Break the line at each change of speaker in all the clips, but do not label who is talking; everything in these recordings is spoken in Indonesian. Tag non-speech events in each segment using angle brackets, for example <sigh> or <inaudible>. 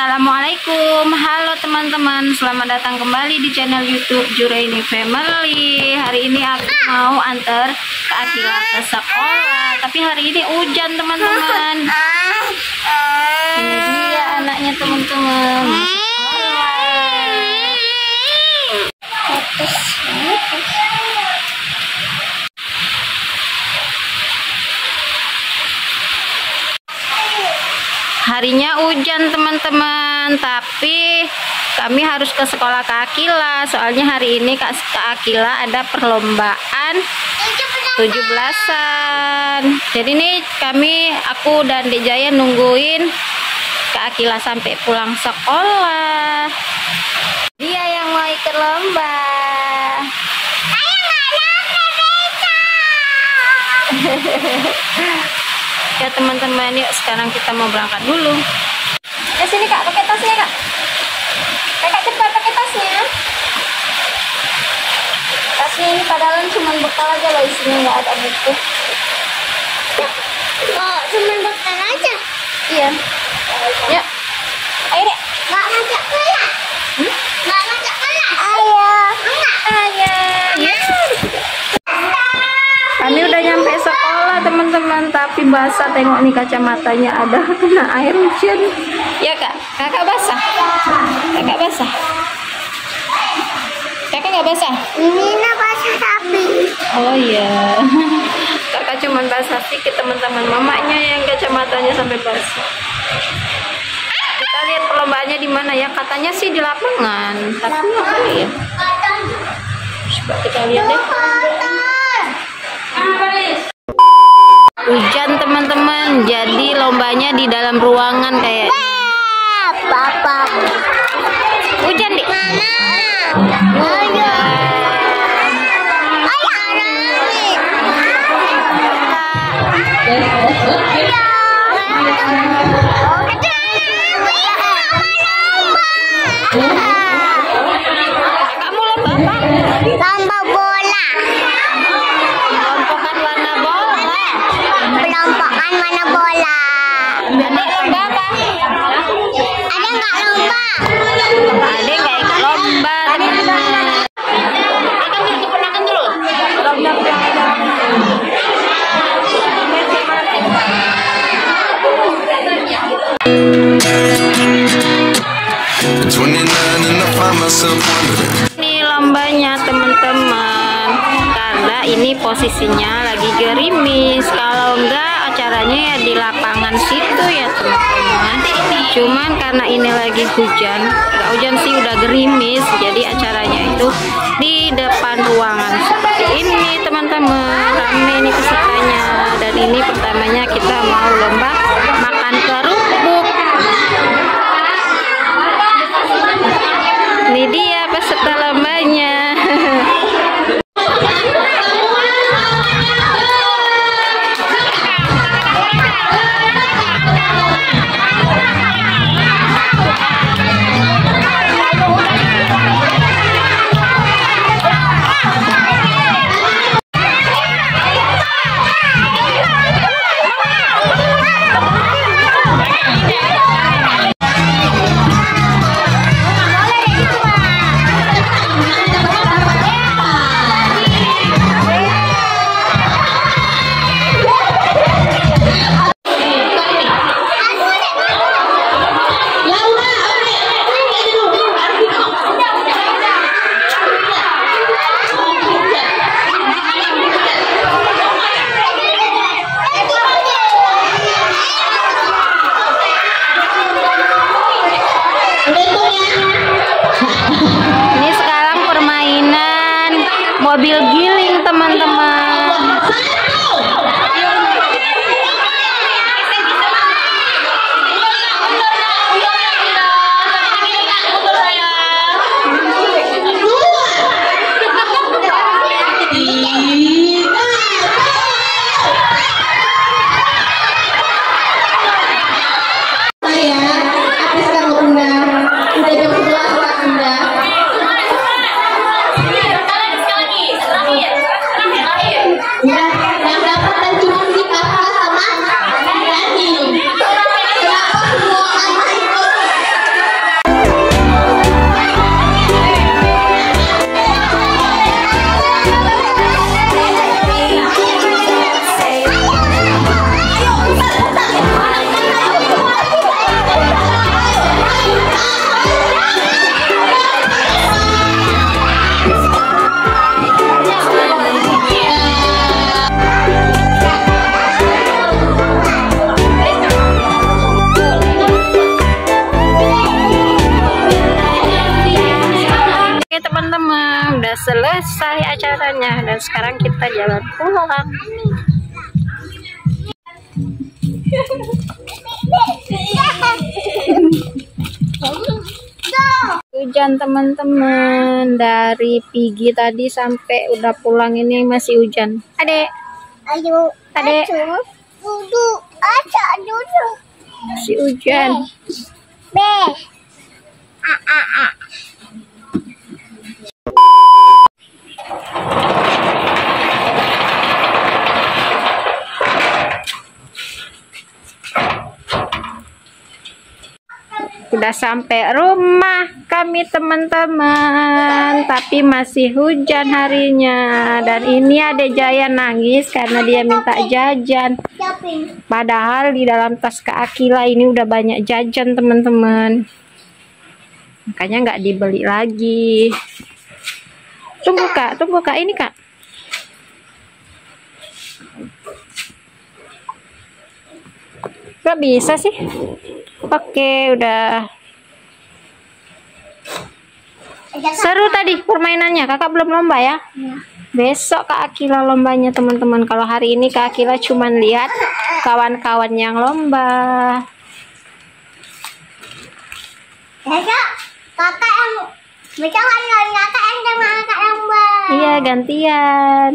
Assalamualaikum. Halo teman-teman. Selamat datang kembali di channel youtube Juraini Family. Hari ini aku mau antar ke Akila ke sekolah. Tapi hari ini hujan teman-teman. Ini dia anaknya teman-teman Harinya hujan teman-teman. Tapi kami harus ke sekolah Kak Akila. Soalnya hari ini Kak Akila ada perlombaan 17-an Jadi nih kami, aku dan Dek Jaya nungguin Kak Akila sampai pulang sekolah. Dia yang mau ikut lomba <laughs> ya teman-teman yuk sekarang kita mau berangkat dulu. Ya sini kak pakai tasnya kak. Kakak cepat pakai tasnya. Tasnya ini padahal cuma bekal aja loh isinya nggak ada buku.
Oh, cuma bekal aja.
iya ya ayo dek
Nggak ngajak kelas.
Hmm?
Nggak ngajak kelas. Ayo. Enggak.
ayo ya kami udah nyampe sekolah tapi basah tengok nih kacamatanya ada <laughs> kena air hujan. Ya kak. Kakak basah? Kakak basah? Kakak nggak basah?
Ini bahasa sapi.
oh iya. <laughs> Kakak cuman basah sedikit teman-teman. Mamanya yang kacamatanya sampai basah. Kita lihat perlombaannya di mana ya. Katanya sih di lapangan. Tapi nggak kali ya. Coba kita lihat deh hujan teman-teman jadi lombanya di dalam ruangan kayak
Papa.
hujan deh
Ayo.
Ini lombanya teman-teman. Karena ini posisinya lagi gerimis. Kalau enggak acaranya ya di lapangan situ ya teman-teman. Cuman karena ini lagi hujan enggak hujan sih udah gerimis. Jadi acaranya itu di depan ruangan seperti ini teman-teman. Rame nih pesertanya. Dan ini pertamanya kita mau lomba
Bill Gill.
Selesai acaranya dan sekarang kita jalan pulang hujan teman-teman dari pagi tadi sampai udah pulang ini masih hujan adek
Ayo.
Adek.
Duduk. Aca duduk.
masih hujan
B. A a a.
udah sampai rumah kami teman-teman. Tapi masih hujan harinya. Dan ini ada Jaya nangis karena dia minta jajan. Padahal di dalam tas Kak Akila ini udah banyak jajan teman-teman. Makanya nggak dibeli lagi. Tunggu kak. Tunggu kak. Ini kak Gak bisa sih Oke, udah seru tadi permainannya. Kakak belum lomba ya? Besok Kak Akila lombanya teman-teman. Kalau hari ini Kak Akila cuman lihat kawan-kawan yang lomba.
Besok kakak yang besok kakak yang sama kakak yang buat.
Iya, gantian.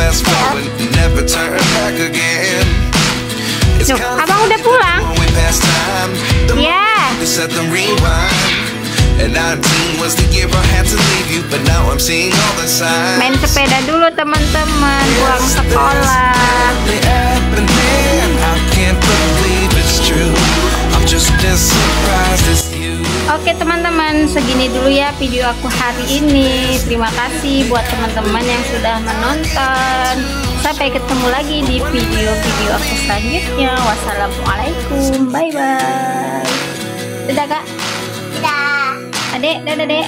Fast forward, never turn back again. It's
abang udah pulang? Ya.
moment we set the rewind. And 19 was the year I had to leave you, but now I'm seeing all the signs.
Main sepeda dulu teman-teman, pulang sekolah.
I'm just as surprised as.
Oke teman-teman, segini dulu ya video aku hari ini. Terima kasih buat teman-teman yang sudah menonton. Sampai ketemu lagi di video-video aku selanjutnya. Wassalamualaikum, bye bye. Dadah kak,
Dah.
adek, dadah dek.